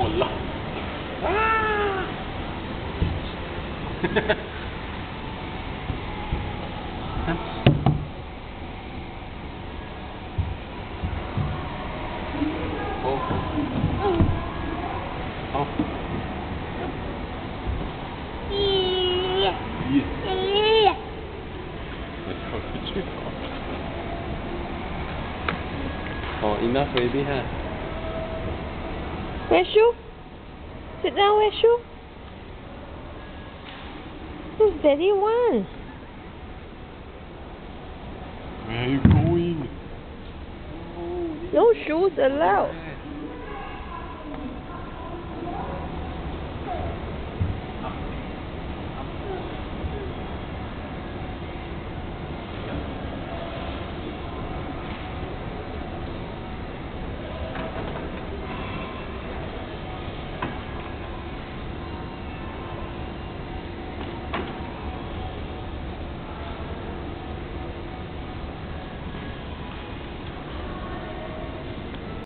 Allah. Ah! oh. Oh. Yeah. Oh, enough already, huh? Shoe? Sit down, shoe? This daddy one. Where are you going? No shoes allowed.